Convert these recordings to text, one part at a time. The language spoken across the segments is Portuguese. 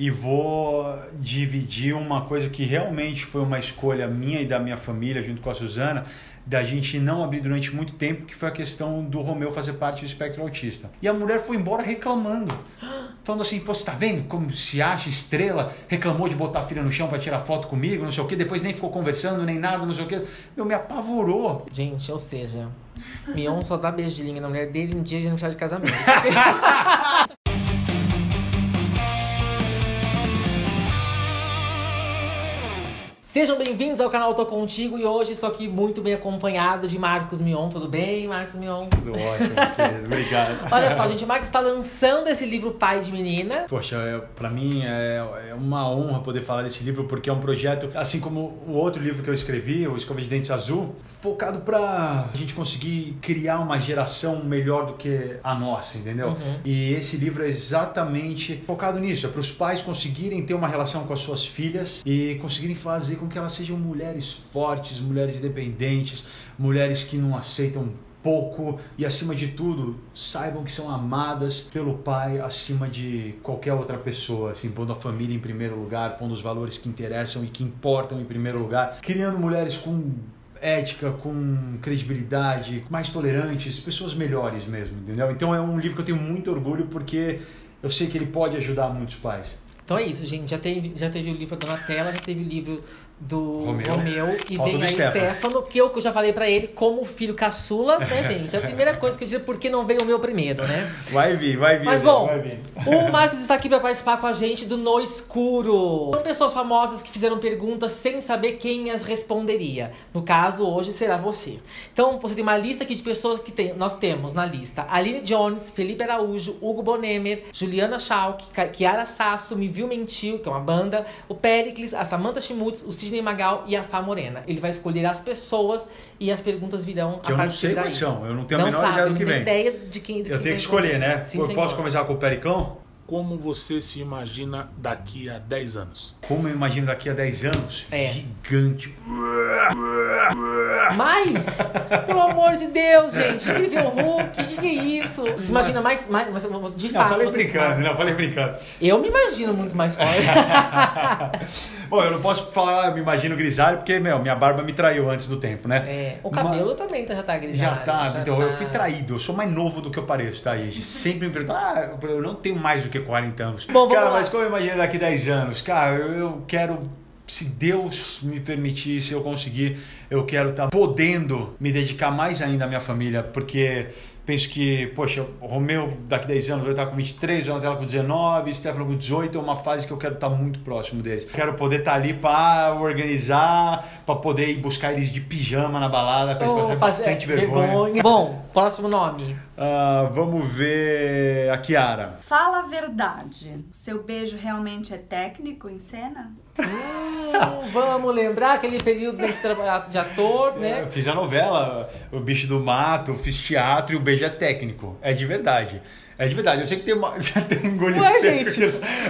e vou dividir uma coisa que realmente foi uma escolha minha e da minha família, junto com a Suzana, da gente não abrir durante muito tempo, que foi a questão do Romeu fazer parte do espectro autista. E a mulher foi embora reclamando. Falando assim, pô, você tá vendo como se acha estrela? Reclamou de botar a filha no chão para tirar foto comigo, não sei o que, depois nem ficou conversando, nem nada, não sei o que. Meu, me apavorou. Gente, ou seja, Mion só dá língua na mulher dele em dia de aniversário de casamento. Sejam bem-vindos ao canal Tô Contigo e hoje estou aqui muito bem acompanhado de Marcos Mion. Tudo bem, Marcos Mion? Tudo ótimo, querido. Obrigado. Olha só, gente, o Marcos está lançando esse livro Pai de Menina. Poxa, é, para mim é, é, uma honra poder falar desse livro porque é um projeto, assim como o outro livro que eu escrevi, o Escova de Dentes Azul, focado para a gente conseguir criar uma geração melhor do que a nossa, entendeu? Uhum. E esse livro é exatamente focado nisso, é para os pais conseguirem ter uma relação com as suas filhas e conseguirem fazer com que elas sejam mulheres fortes, mulheres independentes, mulheres que não aceitam pouco e acima de tudo saibam que são amadas pelo pai acima de qualquer outra pessoa, assim, pondo a família em primeiro lugar, pondo os valores que interessam e que importam em primeiro lugar, criando mulheres com ética, com credibilidade, mais tolerantes, pessoas melhores mesmo, entendeu? Então é um livro que eu tenho muito orgulho porque eu sei que ele pode ajudar muitos pais. Então é isso, gente. Já teve, já teve o livro da Donatella, já teve o livro do Romeu, Romeu e vem aí Stefano, que eu já falei para ele como filho caçula, né, gente? A primeira coisa que eu disse, por que não veio o meu primeiro, né? Vai vir, vai vir. Mas bom, vai vir. o Marcos está aqui para participar com a gente do No Escuro. São pessoas famosas que fizeram perguntas sem saber quem as responderia. No caso, hoje será você. Então, você tem uma lista aqui de pessoas que tem, nós temos na lista. Aline Jones, Felipe Araújo, Hugo Bonemer, Juliana Schalk, Kiara Sasso, Me Viu Mentiu, que é uma banda, o Pericles, a Samantha Schmutz, o Sidney Magal e a Fá Morena. Ele vai escolher as pessoas e as perguntas virão que a partir eu não sei daí. quais são, eu não tenho não a menor sabe, ideia do que vem. ideia de quem Eu tenho que escolher, né? Sim, eu posso começar com o Pericão? Como você se imagina daqui a 10 anos? Como eu imagino daqui a 10 anos? É. Gigante. Mas, pelo amor de Deus, gente, incrível Hulk, o que, que, é isso? Você se imagina mais, mais de não, fato. Falei brincando, não, falei brincando. Eu me imagino muito mais forte. Bom, eu não posso falar, me imagino grisalho, porque, meu, minha barba me traiu antes do tempo, né? É, o cabelo Mas, também já tá grisalho. Já tá, já então tá. eu fui traído, eu sou mais novo do que eu pareço, tá? E sempre me perguntam, ah, eu não tenho mais do que 40 anos. Bom, Cara, lá. mas como eu imagino daqui 10 anos? Cara, eu quero se Deus me permitir, se eu conseguir, eu quero estar tá podendo me dedicar mais ainda à minha família, porque penso que, poxa, o Romeu daqui a 10 anos vai estar com 23, o Jonathan com 19, Stefano com 18, é uma fase que eu quero estar muito próximo deles. Quero poder estar ali para organizar, para poder ir buscar eles de pijama na balada, para eles passarem bastante vergonha. vergonha. Bom, próximo nome. Uh, vamos ver a Kiara. Fala a verdade. Seu beijo realmente é técnico em cena? Hum, vamos lembrar aquele período de ator, né? Eu fiz a novela, O Bicho do Mato, fiz teatro e o beijo é técnico. É de verdade. É de verdade, eu sei que tem uma. Já tem engolido Ué, gente.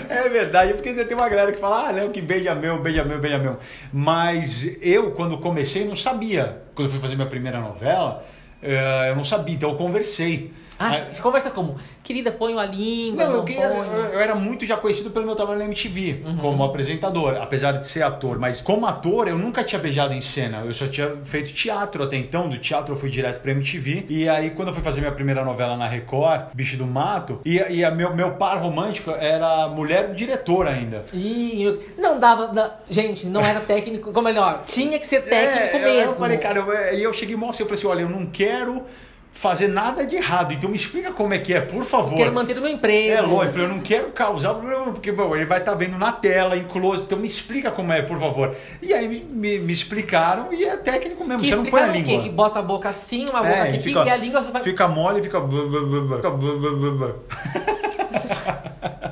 É verdade, porque tem uma galera que fala, ah, não, que beija meu, beija meu, beija meu. Mas eu, quando comecei, não sabia. Quando eu fui fazer minha primeira novela, eu não sabia, então eu conversei. Ah, você conversa como? Querida, põe a língua. Não, não eu, eu, eu, era muito já conhecido pelo meu trabalho na MTV, uhum. como apresentador, apesar de ser ator. Mas como ator, eu nunca tinha beijado em cena. Eu só tinha feito teatro até então. Do teatro eu fui direto pra MTV. E aí, quando eu fui fazer minha primeira novela na Record, Bicho do Mato, e, e a meu, meu par romântico era mulher do diretor ainda. E não dava. gente, não era técnico. Ou melhor, tinha que ser técnico é, mesmo. Eu falei, cara, e eu, eu cheguei e eu falei assim: olha, eu não quero fazer nada de errado. Então me explica como é que é, por favor. Eu quero manter o meu emprego. É lógico, eu não quero causar problema, porque bom, ele vai estar tá vendo na tela, em close. Então me explica como é, por favor. E aí me, me, me explicaram e é técnico mesmo. Que você não põe a língua. Que, que bota a boca assim, uma boca é, aqui, fica, e a língua você vai. Fica mole fica.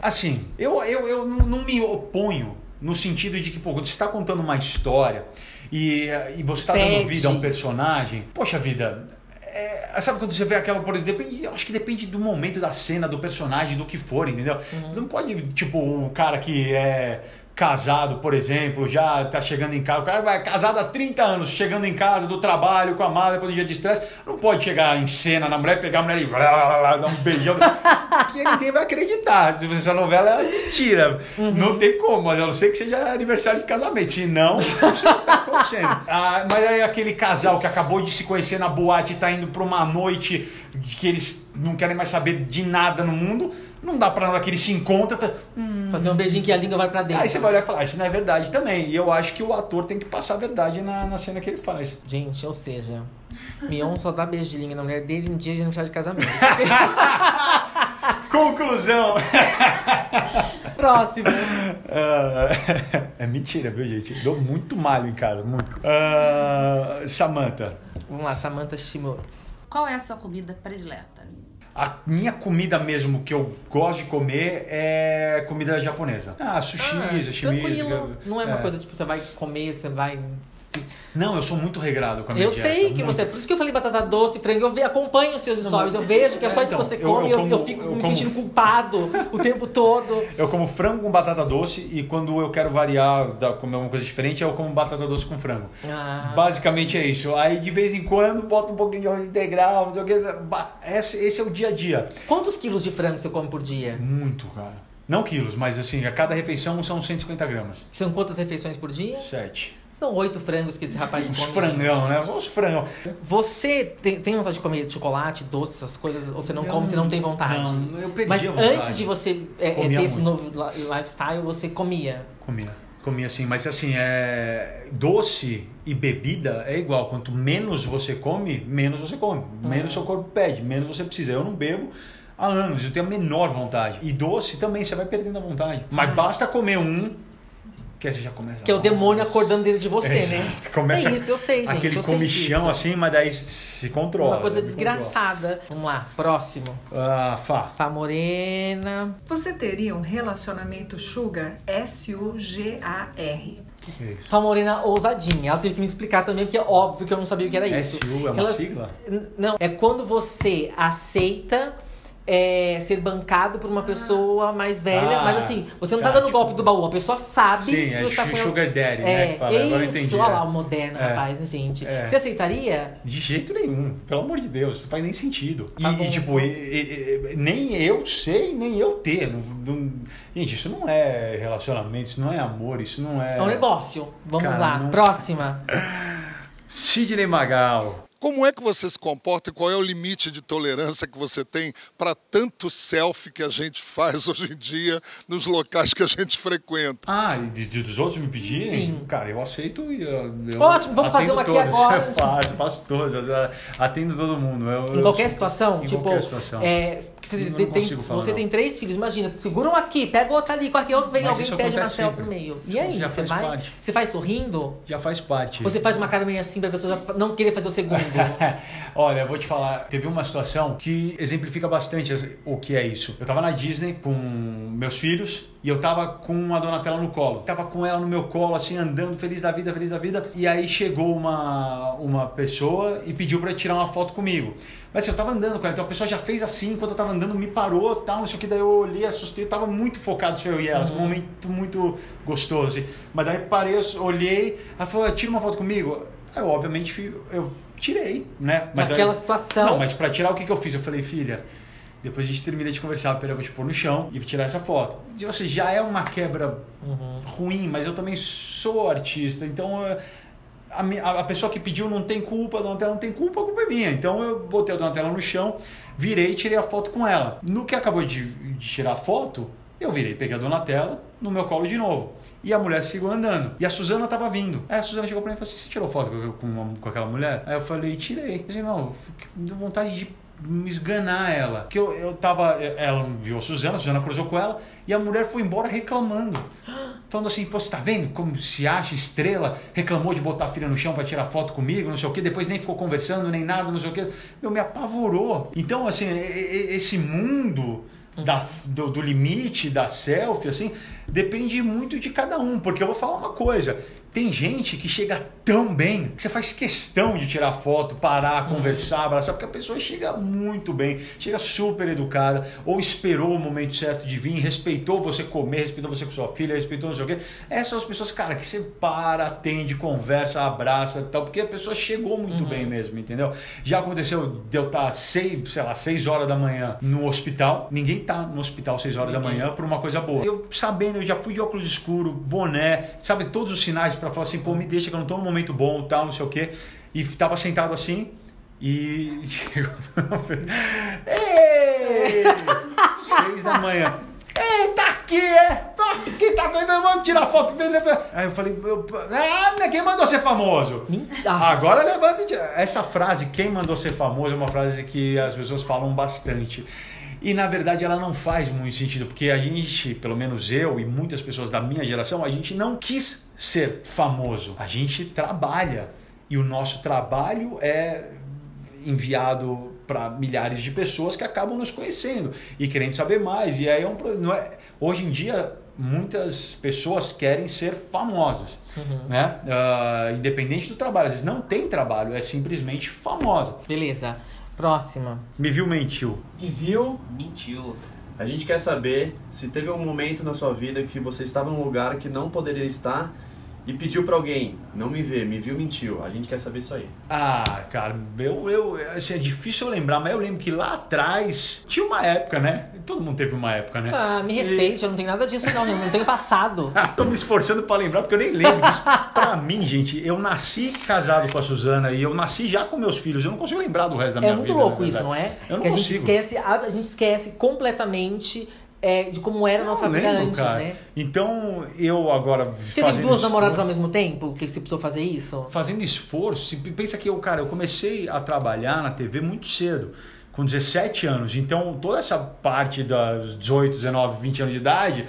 assim, eu, eu, eu não me oponho no sentido de que, pô, quando você está contando uma história e, e você está dando vida a um personagem, poxa vida, é, sabe quando você vê aquela. Por, depende, eu acho que depende do momento da cena, do personagem, do que for, entendeu? Uhum. Você não pode, tipo, o cara que é casado, por exemplo, já tá chegando em casa, o cara vai casado há 30 anos, chegando em casa do trabalho com a mala depois do dia de estresse, não pode chegar em cena na mulher, pegar a mulher e blá, blá, blá, dar um beijão, que ninguém vai acreditar. Se essa novela é mentira, não tem como, mas a não ser que seja aniversário de casamento, senão isso não tá acontecendo. Ah, mas aí aquele casal que acabou de se conhecer na boate e tá indo pra uma noite que eles não querem mais saber de nada no mundo, não dá pra na hora que eles se encontram, tá, Fazer um beijinho que a língua vai pra dentro. Aí você vai olhar e falar, "Ah, isso não é verdade também. E eu acho que o ator tem que passar a verdade na, na cena que ele faz. Gente, ou seja, Mion só dá beijo de língua na mulher dele em dia de aniversário de casamento. Conclusão! Próximo. Ah, é mentira, viu, gente? Dou muito malho em casa, muito. Ah, Samantha, Vamos lá, Samantha Shimotz. Qual é a sua comida predileta? A minha comida mesmo que eu gosto de comer é comida japonesa. Ah, sushi, Ah, sashimi. tranquilo. Não é uma é. coisa tipo, você vai comer, você vai. Não, eu sou muito regrado com a minha Eu dieta, sei que muito. você. Por isso que eu falei batata doce, frango. Eu ve- acompanho os seus stories. Eu vejo que é só É, isso que então, você eu- come. eu Eu, eu como- fico eu me como- sentindo culpado o tempo todo. Eu como frango com batata doce e quando eu quero variar, comer uma coisa diferente, eu como batata doce com frango. Ah. Basicamente é isso. Aí de vez em quando bota um pouquinho de arroz integral, não sei o que. Ba- Esse, esse é o dia a dia. Quantos quilos de frango você come por dia? Muito, cara. Não quilos, mas assim, a cada refeição são 150 gramas. São quantas refeições por dia? Sete. São oito frangos que esse rapaz come. frangão, né? Uns frangão. Você tem, tem vontade de comer chocolate, doce, essas coisas? Ou você não come, você não tem vontade? não, eu perdi Mas a vontade. antes de você é, é, ter esse novo li- lifestyle, você comia. Comia. Comia assim, mas assim, é. Doce e bebida é igual. Quanto menos você come, menos você come. Menos seu corpo pede, menos você precisa. Eu não bebo há anos, eu tenho a menor vontade. E doce também, você vai perdendo a vontade. Mas basta comer um, que aí você já começa. Que é o demônio Nossa. acordando dentro de você, né? Exato. Começa é isso, eu sei, gente. Aquele eu comichão assim, mas daí se controla. Uma coisa desgraçada. Vamos lá, próximo. controla. Ah, Fá. Fá Morena. Você teria um relacionamento sugar? S-U-G-A-R. O que que é isso? Fá Morena ousadinha. Ela teve que me explicar também, porque é óbvio que eu não sabia o que era isso. SU é uma Ela- sigla? Não, é quando você aceita é, ser bancado por uma pessoa mais velha, Ah, mas assim, você não tá, tá, dando tipo- golpe do baú, a pessoa sabe Sim, que é você tá su- com sugar daddy, é, né, que fala. Agora eu Isso, entendi, olha é. lá o moderno, É. rapaz, né, gente? É. Você aceitaria? De jeito nenhum, pelo amor de Deus, não faz nem sentido. Tá e, e, tipo, e- e- nem eu sei, nem eu ter. Não- não- gente, isso não é relacionamento, isso não é amor, isso não é. É um negócio. Vamos Cara, lá, não- próxima. Sidney Magal. Como é que você se comporta e qual é o limite de tolerância que você tem para tanto selfie que a gente faz hoje em dia nos locais que a gente frequenta? Ah, e de, de- dos outros me pedirem? Sim. Cara, eu aceito e eu, eu Ótimo, vamos fazer atendo uma aqui todos. agora. Eu faço, faço todos, eu atendo todo mundo. Eu- Em eu- qualquer situação, em tipo, qualquer situação. é, você, tem, falar, você tem três filhos, imagina, segura um aqui, pega o outro ali, com aqui outro vem Mas alguém e pede uma no sempre. meio. E aí, já você faz vai? parte. Você faz sorrindo? Já faz parte. Ou você faz uma cara meio assim pra pessoa não querer fazer o segundo? Olha, eu vou te falar, teve uma situação que exemplifica bastante as- o que é isso. Eu tava na Disney com meus filhos e eu tava com a Donatella no colo. Tava com ela no meu colo, assim, andando, feliz da vida, feliz da vida. E aí chegou uma, uma pessoa e pediu pra tirar uma foto comigo. Mas assim, eu tava andando com ela, então a pessoa já fez assim, enquanto eu tava andando, me parou tal, não sei o que. Daí eu olhei, assustei, eu tava muito focado se eu e ela, um momento muito gostoso. Assim. Mas daí parei, olhei, ela falou, tira uma foto comigo. Aí eu, obviamente, eu tirei, né? Mas Naquela aí- situação. Não, mas pra tirar o que, que eu fiz? Eu falei, filha, depois a gente termina de conversar, eu vou te pôr no chão e vou tirar essa foto. Ou seja, já é uma quebra ruim, mas eu também sou artista, então eh, a, a- pessoa que pediu não tem culpa, a Donatella não tem culpa, a culpa é minha. Então eu botei a Donatella no chão, virei e tirei a foto com ela. No que acabou de, de tirar a foto, eu virei, peguei a Donatella no meu colo de novo. E a mulher seguiu andando. E a Suzana tava vindo. Aí a Suzana chegou pra mim e falou assim: Você tirou foto com, uma- com aquela mulher? Aí eu falei: Tirei. Eu falei: Não, deu vontade de me esganar ela. Que eu, eu tava. Ela viu a Suzana, a Suzana cruzou com ela. E a mulher foi embora reclamando. Falando assim: Pô, você tá vendo como se acha estrela? Reclamou de botar a filha no chão pra tirar foto comigo, não sei o que. Depois nem ficou conversando, nem nada, não sei o que. Meu, me apavorou. Então, assim, esse mundo da, do, do limite da selfie, assim, Depende muito de cada um, porque eu vou falar uma coisa. Tem gente que chega tão bem que você faz questão de tirar foto, parar, conversar, abraçar, porque a pessoa chega muito bem, chega super educada, ou esperou o momento certo de vir, respeitou você comer, respeitou você com sua filha, respeitou não sei o quê. Essas são as pessoas, cara, que você para, atende, conversa, abraça e tal, porque a pessoa chegou muito bem mesmo, entendeu? Já aconteceu de eu estar seis, sei lá, seis horas da manhã no hospital, ninguém tá no hospital seis horas da manhã por uma coisa boa. Eu sabendo, eu já fui de óculos escuro, boné, sabe, todos os sinais para falar assim, pô, me deixa que eu não tô num momento bom, tal, não sei o quê. E tava sentado assim e chegou Ei! Seis da manhã. Ei, tá aqui, é? Tá aqui, tá bem, vamos tirar foto. Aí eu falei, eu, ah, quem mandou ser famoso? Mentira. Agora levanta e tira. Essa frase, quem mandou ser famoso, é uma frase que as pessoas falam bastante. E na verdade ela não faz muito sentido, porque a gente, pelo menos eu e muitas pessoas da minha geração, a gente não quis ser famoso. A gente trabalha. E o nosso trabalho é enviado para milhares de pessoas que acabam nos conhecendo e querendo saber mais. E aí é um, não é, hoje em dia muitas pessoas querem ser famosas, né? Ah, independente do trabalho, às vezes não tem trabalho, é simplesmente famosa. Beleza. Próxima. Me viu mentiu. E viu? Mentiu. A gente quer saber se teve um momento na sua vida que você estava num lugar que não poderia estar e pediu pra alguém, não me vê, me viu, mentiu. A gente quer saber isso aí. Ah, cara, eu, eu assim, é difícil eu lembrar, mas eu lembro que lá atrás tinha uma época, né? Todo mundo teve uma época, né? Ah, me respeite, eu não tenho nada disso não, eu não tenho passado. Tô me esforçando pra lembrar porque eu nem lembro disso. pra mim, gente, eu nasci casado com a Suzana e eu nasci já com meus filhos. Eu não consigo lembrar do resto da minha É vida. muito louco isso, verdade. não é? Eu não que a gente consigo. esquece, a gente esquece completamente é, de como era a nossa não vida lembro, antes, cara. né? Então, eu agora. Você teve duas namoradas ao mesmo tempo? Que você precisou fazer isso? fazendo esforço. Pensa que eu, cara, eu comecei a trabalhar na TV muito cedo, com 17 anos. Então, toda essa parte dos 18, 19, 20 anos de idade,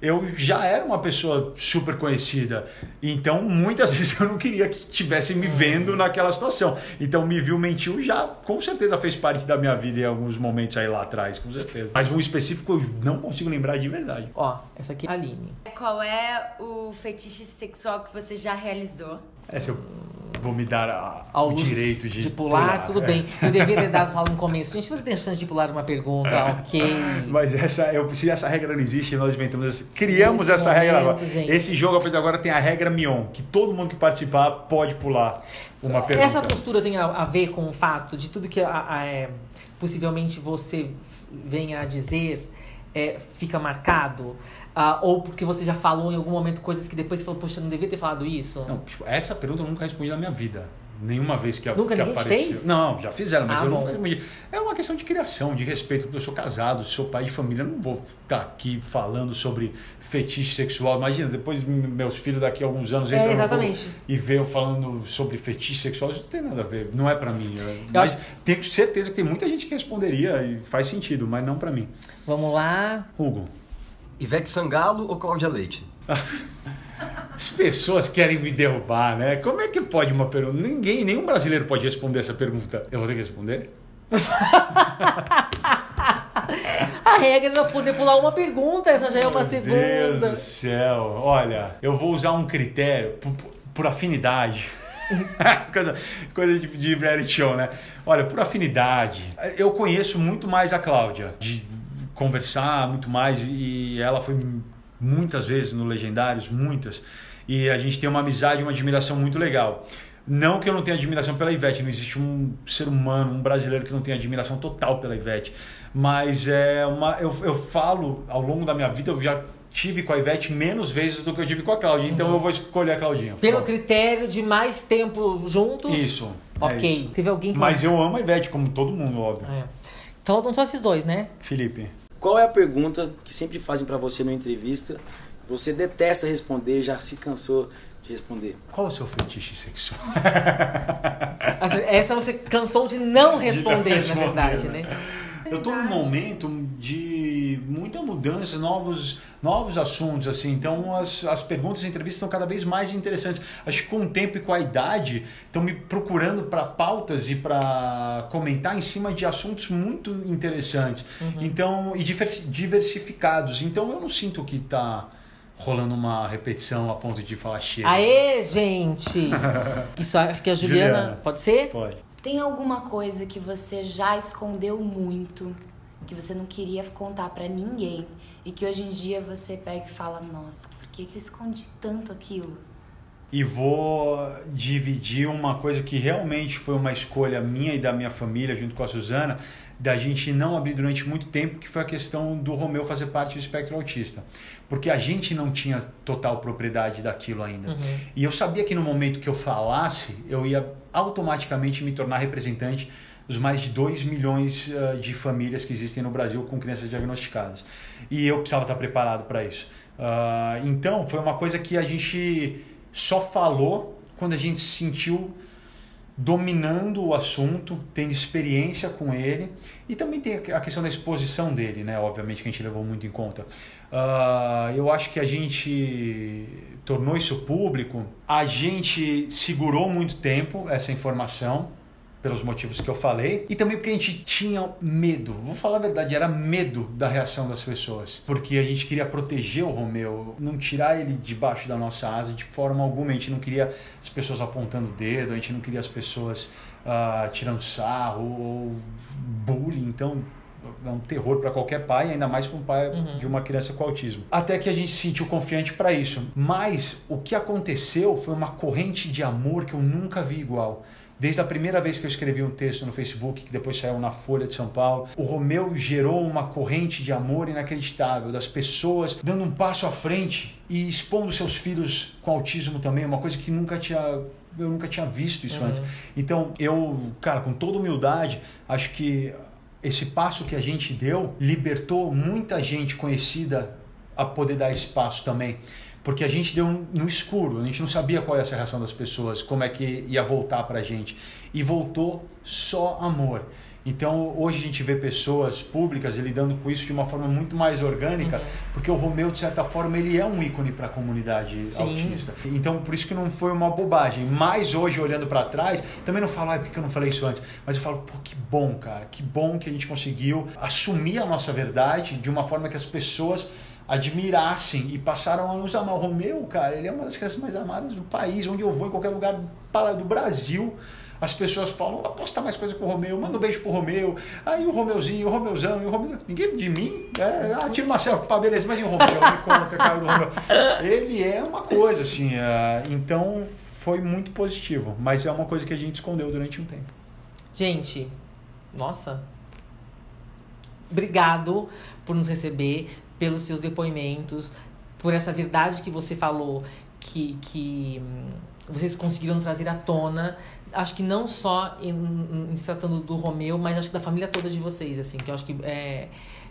eu já era uma pessoa super conhecida. Então, muitas vezes eu não queria que tivessem me vendo naquela situação. Então, me viu, mentiu, já com certeza fez parte da minha vida em alguns momentos aí lá atrás, com certeza. Mas um específico eu não consigo lembrar de verdade. Ó, essa aqui é a Aline. Qual é o fetiche sexual que você já realizou? Essa eu vou me dar a- Ao o direito de, De pular, tudo é. bem. Eu devia ter dado falado no começo. Gente, você tem chance de pular uma pergunta, ok. Mas essa, eu, se essa regra não existe, nós inventamos criamos Nesse essa regra momento, agora. gente. Esse jogo a partir de agora tem a regra Mion, que todo mundo que participar pode pular uma pergunta. Essa postura tem a, a ver com o fato de tudo que a- a- é, possivelmente você venha a dizer é, fica marcado? Ah, ou porque você já falou em algum momento coisas que depois você falou, poxa, não devia ter falado isso? Não, tipo, essa pergunta eu nunca respondi na minha vida. Nenhuma vez que, Nunca que apareceu. fez? Não, já fizeram, mas Ah, eu bom. nunca respondi. É uma questão de criação, de respeito, porque eu sou casado, sou pai de família, eu não vou estar aqui falando sobre fetiche sexual. Imagina, depois meus filhos daqui a alguns anos É, entram no exatamente. E veem eu falando sobre fetiche sexual, isso não tem nada a ver, não é pra mim. Eu Mas acho- tenho certeza que tem muita gente que responderia e faz sentido, mas não pra mim. Vamos lá. Hugo, Ivete Sangalo ou Cláudia Leite? as pessoas querem me derrubar, né? Como é que pode uma pergunta? Ninguém, nenhum brasileiro pode responder essa pergunta. Eu vou ter que responder? A regra era poder pular uma pergunta, essa já é uma Meu Deus segunda. do céu. Olha, eu vou usar um critério por, por afinidade. coisa coisa de, de reality show, né? Olha, por afinidade. Eu conheço muito mais a Cláudia. De conversar muito mais. E ela foi muitas vezes no Legendários, muitas. E a gente tem uma amizade, uma admiração muito legal. Não que eu não tenha admiração pela Ivete, não existe um ser humano, um brasileiro que não tenha admiração total pela Ivete. Mas é uma, eu, eu falo, ao longo da minha vida, eu já tive com a Ivete menos vezes do que eu tive com a Claudinha. Então eu vou escolher a Claudinha. Pelo Pronto. critério de mais tempo juntos. Isso. é Ok. isso. Teve alguém que. Mas eu amo a Ivete, como todo mundo, óbvio. É. Então faltam só esses dois, né? Felipe. Qual é a pergunta que sempre fazem pra você numa entrevista? Você detesta responder, já se cansou de responder. Qual o seu fetiche sexual? Essa- Essa você cansou de não responder, responder, na verdade, né? né? Eu tô num momento de muita mudança, novos, novos assuntos, assim. Então as, as perguntas e entrevistas estão cada vez mais interessantes. Acho que com o tempo e com a idade estão me procurando para pautas e para comentar em cima de assuntos muito interessantes. Então, e diversi- diversificados. Então eu não sinto que tá rolando uma repetição a ponto de falar chega. Aê, gente! Isso acho que a Juliana. Juliana. Pode ser? Pode. Tem alguma coisa que você já escondeu muito, que você não queria contar pra ninguém e que hoje em dia você pega e fala: Nossa, por que, que eu escondi tanto aquilo? E vou dividir uma coisa que realmente foi uma escolha minha e da minha família, junto com a Suzana, da gente não abrir durante muito tempo, que foi a questão do Romeu fazer parte do espectro autista. Porque a gente não tinha total propriedade daquilo ainda. E eu sabia que no momento que eu falasse, eu ia automaticamente me tornar representante dos mais de 2 milhões eh, de famílias que existem no Brasil com crianças diagnosticadas. E eu precisava estar preparado para isso. Ah, então, foi uma coisa que a gente só falou quando a gente se sentiu dominando o assunto, tendo experiência com ele e também tem a questão da exposição dele, né? Obviamente que a gente levou muito em conta. Ah, eu acho que a gente tornou isso público, a gente segurou muito tempo essa informação pelos motivos que eu falei e também porque a gente tinha medo, vou falar a verdade, era medo da reação das pessoas, porque a gente queria proteger o Romeu, não tirar ele debaixo da nossa asa de forma alguma, a gente não queria as pessoas apontando o dedo, a gente não queria as pessoas ah, tirando sarro ou bullying, então é um terror para qualquer pai, ainda mais para um pai de uma criança com autismo. Até que a gente se sentiu confiante para isso. Mas o que aconteceu foi uma corrente de amor que eu nunca vi igual. Desde a primeira vez que eu escrevi um texto no Facebook, que depois saiu na Folha de São Paulo, o Romeu gerou uma corrente de amor inacreditável, das pessoas dando um passo à frente e expondo seus filhos com autismo também, uma coisa que nunca tinha eu nunca tinha visto isso Uhum. antes. Então, eu, cara, com toda humildade, acho que esse passo que a gente deu libertou muita gente conhecida a poder dar esse passo também. Porque a gente deu no escuro, a gente não sabia qual ia ser a reação das pessoas, como é que ia voltar pra gente. E voltou só amor. Então hoje a gente vê pessoas públicas lidando com isso de uma forma muito mais orgânica, porque o Romeu, de certa forma, ele é um ícone para a comunidade Sim. autista. Então por isso que não foi uma bobagem. Mas hoje, olhando para trás, também não falo, ai, por que eu não falei isso antes? Mas eu falo, pô, que bom, cara, que bom que a gente conseguiu assumir a nossa verdade de uma forma que as pessoas admirassem e passaram a nos amar. O Romeu, cara, ele é uma das crianças mais amadas do país, onde eu vou, em qualquer lugar do Brasil. As pessoas falam, posso dar mais coisa com o Romeu, manda um beijo pro Romeu. Aí o Romeuzinho, o Romeuzão, e o Romeu. Ninguém de mim? É, ah, tira uma selfie, pá, beleza, mas e o Romeu? Me conta, cara do Romeu. Ele é uma coisa, assim. ah, então foi muito positivo, mas é uma coisa que a gente escondeu durante um tempo. Gente, nossa. Obrigado por nos receber, pelos seus depoimentos, por essa verdade que você falou, que, que hum, vocês conseguiram trazer à tona. Acho que não só em, em se tratando do Romeu, mas acho que da família toda de vocês, assim, que eu acho que é,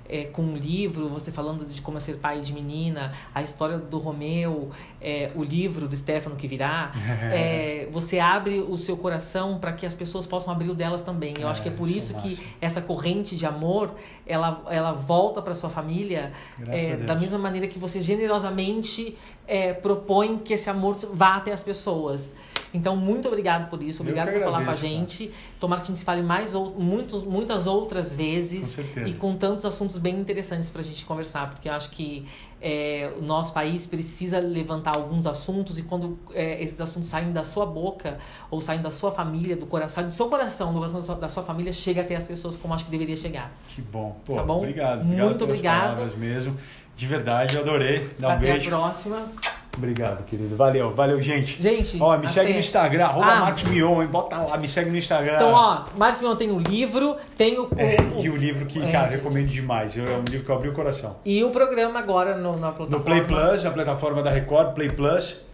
é, com um livro, você falando de como é ser pai de menina, a história do Romeu, é, o livro do Stefano que virá, é, você abre o seu coração para que as pessoas possam abrir o delas também. Eu É, acho que é por isso isso é que máximo. essa corrente de amor, ela, ela volta para sua família é, da mesma maneira que você generosamente é, propõe que esse amor vá até as pessoas. Então, muito obrigado por isso. Obrigado que por falar com a cara. gente. Tomara que a gente se fale mais ou, muitos, muitas outras vezes. Com. E com tantos assuntos bem interessantes pra gente conversar. Porque eu acho que é, o nosso país precisa levantar alguns assuntos. E quando é, esses assuntos saem da sua boca, ou saem da sua família, do coração, do seu coração, do coração da sua, da sua família, chega até as pessoas como acho que deveria chegar. Que bom. Pô, Tá bom? Obrigado. Muito obrigado mesmo. De verdade, eu adorei. Dá um até beijo. a próxima. Obrigado, querido. Valeu, valeu, gente. Gente, Ó, me até. segue no Instagram, arroba Ah. Marcos Mion, hein? Bota lá, me segue no Instagram. Então, ó, Marcos Mion tem o livro, tem o, É, o- e o livro que, É, cara, gente. recomendo demais. É um livro que eu abri o coração. e o programa agora no, na plataforma. No Play Plus, a plataforma da Record, Play Plus,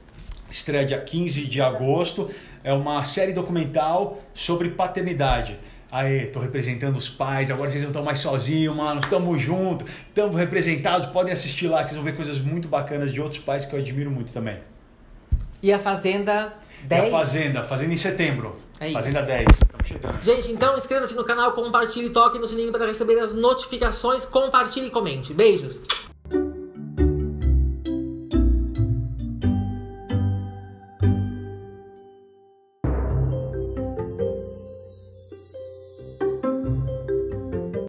estreia dia 15 de agosto. É uma série documental sobre paternidade. Aê, tô representando os pais, agora vocês não estão mais sozinhos, mano, estamos juntos, estamos representados, podem assistir lá que vocês vão ver coisas muito bacanas de outros pais que eu admiro muito também. E a Fazenda E 10. a Fazenda, Fazenda em setembro. É isso. Fazenda 10. Estamos chegando. Gente, então inscreva-se no canal, compartilhe, toque no sininho para receber as notificações, compartilhe e comente. Beijos!